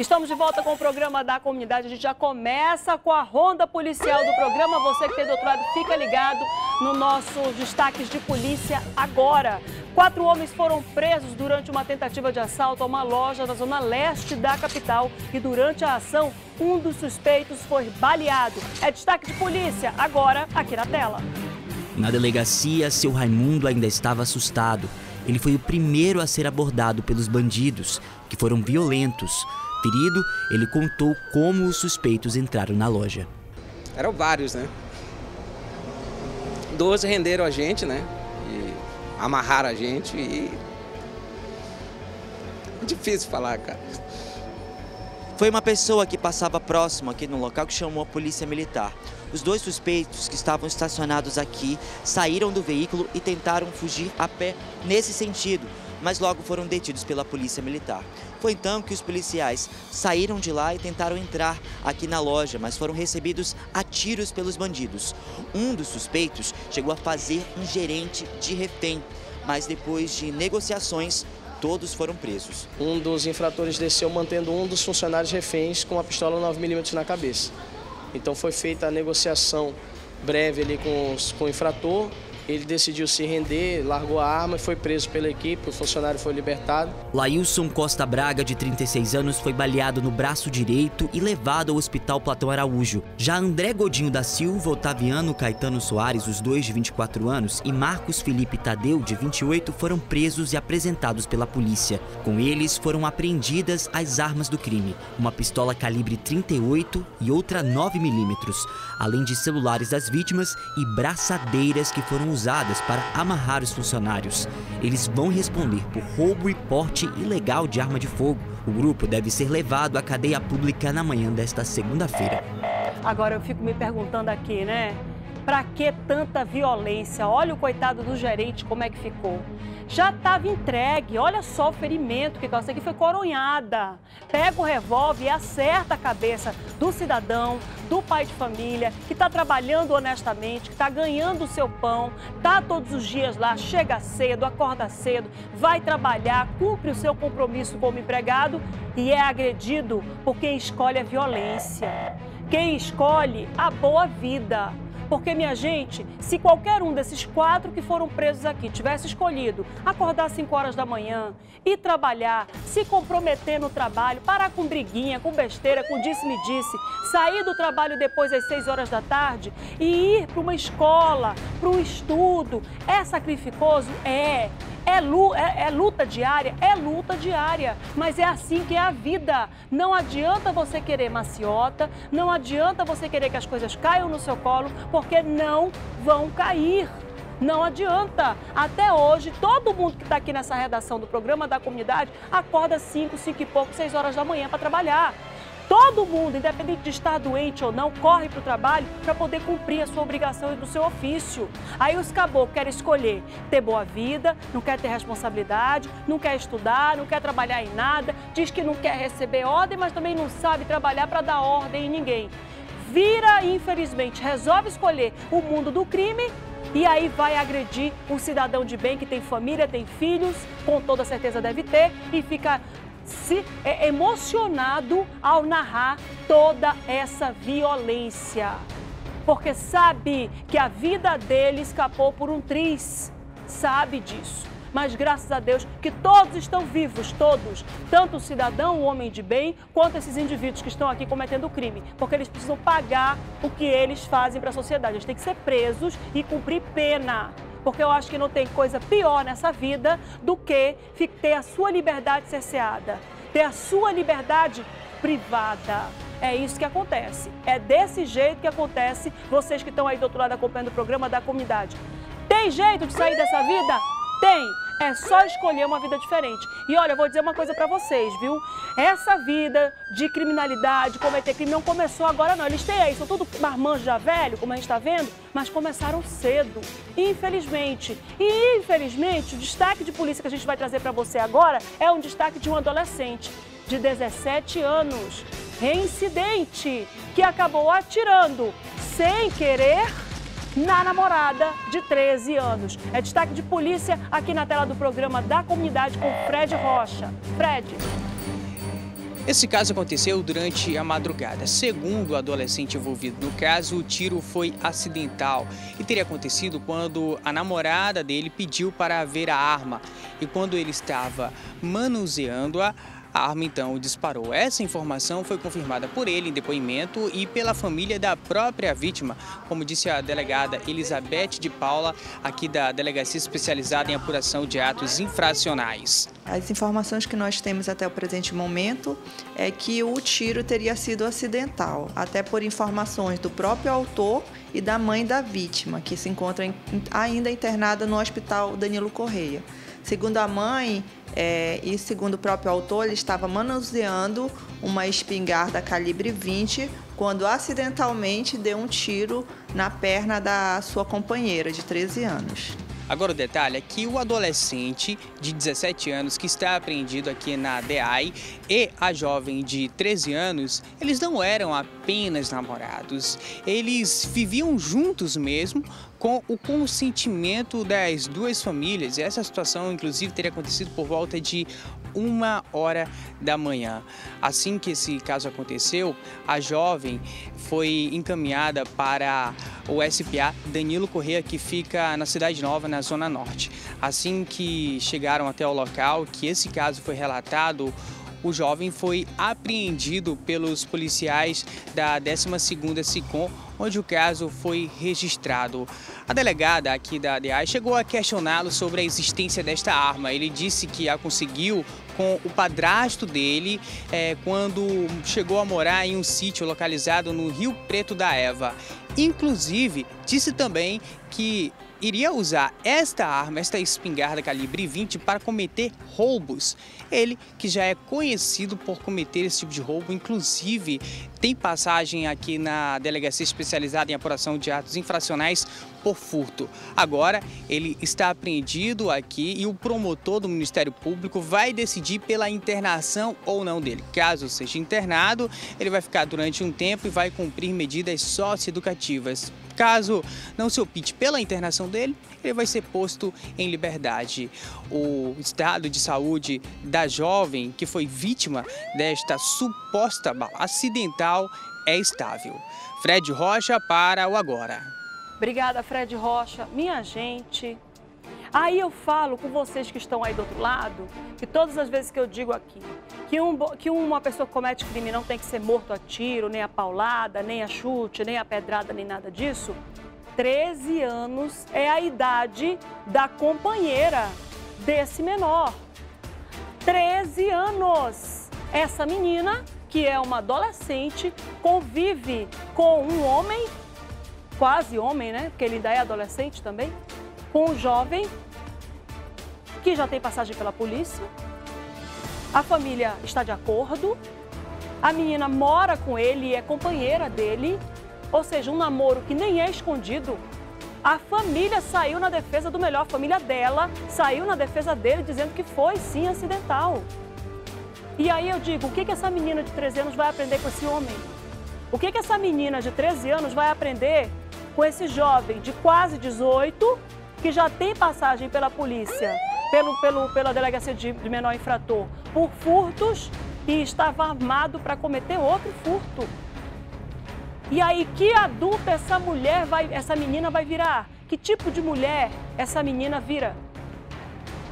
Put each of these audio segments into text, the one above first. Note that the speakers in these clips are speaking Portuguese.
Estamos de volta com o programa da comunidade. A gente já começa com a ronda policial do programa. Você que tem doutorado, fica ligado no nosso destaques de polícia agora. Quatro homens foram presos durante uma tentativa de assalto a uma loja na zona leste da capital e durante a ação, um dos suspeitos foi baleado. É destaque de polícia agora aqui na tela. Na delegacia, seu Raimundo ainda estava assustado. Ele foi o primeiro a ser abordado pelos bandidos, que foram violentos. Ferido, ele contou como os suspeitos entraram na loja. Eram vários, né? Doze renderam a gente, né? E amarraram a gente e. É difícil falar, cara. Foi uma pessoa que passava próximo aqui no local que chamou a polícia militar. Os dois suspeitos que estavam estacionados aqui saíram do veículo e tentaram fugir a pé nesse sentido, mas logo foram detidos pela polícia militar. Foi então que os policiais saíram de lá e tentaram entrar aqui na loja, mas foram recebidos a tiros pelos bandidos. Um dos suspeitos chegou a fazer um gerente de refém, mas depois de negociações, todos foram presos. Um dos infratores desceu mantendo um dos funcionários reféns com uma pistola 9mm na cabeça. Então foi feita a negociação breve ali com, os, com o infrator ele decidiu se render, largou a arma e foi preso pela equipe, o funcionário foi libertado. Lailson Costa Braga, de 36 anos, foi baleado no braço direito e levado ao Hospital Platão Araújo. Já André Godinho da Silva, Otaviano Caetano Soares, os dois de 24 anos, e Marcos Felipe Tadeu, de 28, foram presos e apresentados pela polícia. Com eles foram apreendidas as armas do crime, uma pistola calibre 38 e outra 9mm, além de celulares das vítimas e braçadeiras que foram usadas usadas para amarrar os funcionários. Eles vão responder por roubo e porte ilegal de arma de fogo. O grupo deve ser levado à cadeia pública na manhã desta segunda-feira. Agora eu fico me perguntando aqui, né? Para que tanta violência? Olha o coitado do gerente como é que ficou já estava entregue. Olha só o ferimento que essa aqui foi coronhada. Pega o revólver e acerta a cabeça do cidadão, do pai de família, que está trabalhando honestamente, que está ganhando o seu pão, está todos os dias lá, chega cedo, acorda cedo, vai trabalhar, cumpre o seu compromisso como empregado e é agredido por quem escolhe a violência, quem escolhe a boa vida. Porque, minha gente, se qualquer um desses quatro que foram presos aqui tivesse escolhido acordar às 5 horas da manhã, ir trabalhar, se comprometer no trabalho, parar com briguinha, com besteira, com disse-me-disse, sair do trabalho depois às 6 horas da tarde e ir para uma escola, para um estudo, é sacrificoso? É. É, é, é, luta diária? É luta diária, mas é assim que é a vida. Não adianta você querer maciota, não adianta você querer que as coisas caiam no seu colo, porque não vão cair. Não adianta. Até hoje, todo mundo que está aqui nessa redação do programa da comunidade acorda 5, 5 e pouco, 6 horas da manhã para trabalhar. Todo mundo, independente de estar doente ou não, corre para o trabalho para poder cumprir a sua obrigação e do seu ofício. Aí os caboclos querem escolher ter boa vida, não quer ter responsabilidade, não quer estudar, não quer trabalhar em nada, diz que não quer receber ordem, mas também não sabe trabalhar para dar ordem em ninguém. Vira, infelizmente, resolve escolher o mundo do crime e aí vai agredir um cidadão de bem que tem família, tem filhos, com toda certeza deve ter, e fica se é, emocionado ao narrar toda essa violência. Porque sabe que a vida dele escapou por um triz, sabe disso. Mas graças a Deus que todos estão vivos, todos, tanto o cidadão, o homem de bem, quanto esses indivíduos que estão aqui cometendo crime, porque eles precisam pagar o que eles fazem para a sociedade. Eles têm que ser presos e cumprir pena porque eu acho que não tem coisa pior nessa vida do que ter a sua liberdade cerceada, ter a sua liberdade privada. É isso que acontece. É desse jeito que acontece. Vocês que estão aí do outro lado acompanhando o programa da comunidade. Tem jeito de sair dessa vida? Tem. É só escolher uma vida diferente. E olha, eu vou dizer uma coisa para vocês, viu? Essa vida de criminalidade, cometer crime, não começou agora não. Eles têm aí, são tudo marmanjos já velho, como a gente está vendo, mas começaram cedo, infelizmente. E infelizmente, o destaque de polícia que a gente vai trazer para você agora é um destaque de um adolescente de 17 anos, reincidente, que acabou atirando sem querer na namorada de 13 anos. É destaque de polícia aqui na tela do programa da comunidade com Fred Rocha. Fred. Esse caso aconteceu durante a madrugada. Segundo o adolescente envolvido no caso, o tiro foi acidental e teria acontecido quando a namorada dele pediu para ver a arma. E quando ele estava manuseando-a, a arma então disparou. Essa informação foi confirmada por ele em depoimento e pela família da própria vítima, como disse a delegada Elizabeth de Paula, aqui da Delegacia Especializada em Apuração de Atos Infracionais. As informações que nós temos até o presente momento é que o tiro teria sido acidental, até por informações do próprio autor e da mãe da vítima, que se encontra ainda internada no Hospital Danilo Correia. Segundo a mãe, é, e segundo o próprio autor, ele estava manuseando uma espingarda calibre 20 quando acidentalmente deu um tiro na perna da sua companheira de 13 anos. Agora o detalhe é que o adolescente de 17 anos que está apreendido aqui na DEAI e a jovem de 13 anos, eles não eram apenas namorados, eles viviam juntos mesmo com o consentimento das duas famílias. Essa situação, inclusive, teria acontecido por volta de uma hora da manhã. Assim que esse caso aconteceu, a jovem foi encaminhada para o SPA Danilo Corrêa, que fica na Cidade Nova, na Zona Norte. Assim que chegaram até o local, que esse caso foi relatado, o jovem foi apreendido pelos policiais da 12ª SICOM, onde o caso foi registrado. A delegada aqui da DEA chegou a questioná-lo sobre a existência desta arma. Ele disse que a conseguiu com o padrasto dele é, quando chegou a morar em um sítio localizado no Rio Preto da Eva. Inclusive, disse também que iria usar esta arma, esta espingarda calibre 20 para cometer roubos. Ele que já é conhecido por cometer esse tipo de roubo, inclusive tem passagem aqui na delegacia especializada em apuração de atos infracionais por furto. Agora ele está apreendido aqui e o promotor do Ministério Público vai decidir pela internação ou não dele. Caso seja internado, ele vai ficar durante um tempo e vai cumprir medidas socioeducativas. Caso não se opte pela internação dele, ele vai ser posto em liberdade. O estado de saúde da jovem que foi vítima desta suposta bala acidental é estável. Fred Rocha para o Agora. Obrigada, Fred Rocha. Minha gente, aí eu falo com vocês que estão aí do outro lado, que todas as vezes que eu digo aqui que, um, que uma pessoa que comete crime não tem que ser morto a tiro, nem a paulada, nem a chute, nem a pedrada, nem nada disso, 13 anos é a idade da companheira desse menor. 13 anos! Essa menina, que é uma adolescente, convive com um homem quase homem, né? Porque ele ainda é adolescente também, com um jovem que já tem passagem pela polícia. A família está de acordo. A menina mora com ele e é companheira dele. Ou seja, um namoro que nem é escondido. A família saiu na defesa do melhor, a família dela saiu na defesa dele, dizendo que foi sim acidental. E aí eu digo, o que, que essa menina de 13 anos vai aprender com esse homem? O que, que essa menina de 13 anos vai aprender com esse jovem de quase 18 que já tem passagem pela polícia, pelo, pelo, pela delegacia de, de menor infrator, por furtos e estava armado para cometer outro furto. E aí, que adulta essa mulher vai, essa menina vai virar? Que tipo de mulher essa menina vira?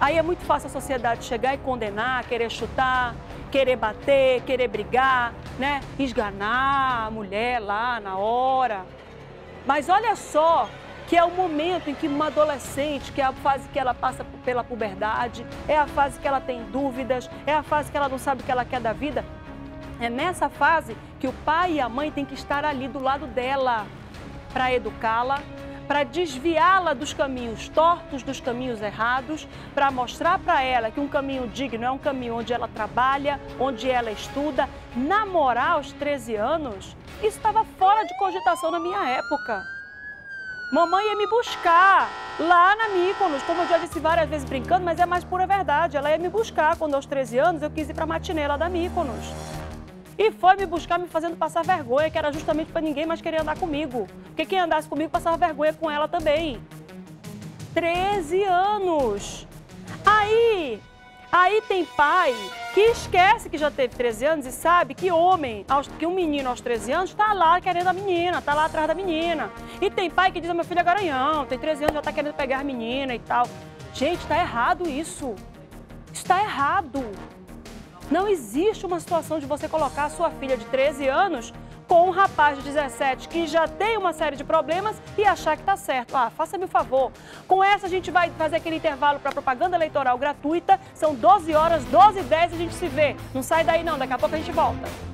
Aí é muito fácil a sociedade chegar e condenar, querer chutar, querer bater, querer brigar, né? Esganar a mulher lá na hora. Mas olha só que é o momento em que uma adolescente, que é a fase que ela passa pela puberdade, é a fase que ela tem dúvidas, é a fase que ela não sabe o que ela quer da vida. É nessa fase que o pai e a mãe têm que estar ali do lado dela para educá-la, para desviá-la dos caminhos tortos, dos caminhos errados, para mostrar para ela que um caminho digno é um caminho onde ela trabalha, onde ela estuda. Namorar aos 13 anos isso estava fora de cogitação na minha época. Mamãe ia me buscar lá na Míconos, como eu já disse várias vezes brincando, mas é mais pura verdade. Ela ia me buscar quando aos 13 anos eu quis ir para a matinê lá da Míconos. E foi me buscar me fazendo passar vergonha, que era justamente para ninguém mais querer andar comigo. Porque quem andasse comigo passava vergonha com ela também. 13 anos. Aí tem pai que esquece que já teve 13 anos e sabe que homem, que um menino aos 13 anos está lá querendo a menina, está lá atrás da menina. E tem pai que diz, meu filho é garanhão, tem 13 anos, já está querendo pegar a menina e tal. Gente, está errado isso. Está errado. Não existe uma situação de você colocar a sua filha de 13 anos com um rapaz de 17 que já tem uma série de problemas e achar que está certo. Ah, faça-me o favor. Com essa a gente vai fazer aquele intervalo para propaganda eleitoral gratuita. São 12 horas, 12 e 10 a gente se vê. Não sai daí não, daqui a pouco a gente volta.